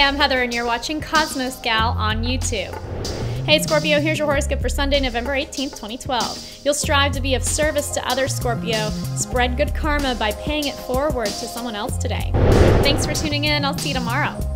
Hey, I'm Heather, and you're watching Cosmos Gal on YouTube. Hey, Scorpio, here's your horoscope for Sunday, November 18th, 2012. You'll strive to be of service to others, Scorpio. Spread good karma by paying it forward to someone else today. Thanks for tuning in. I'll see you tomorrow.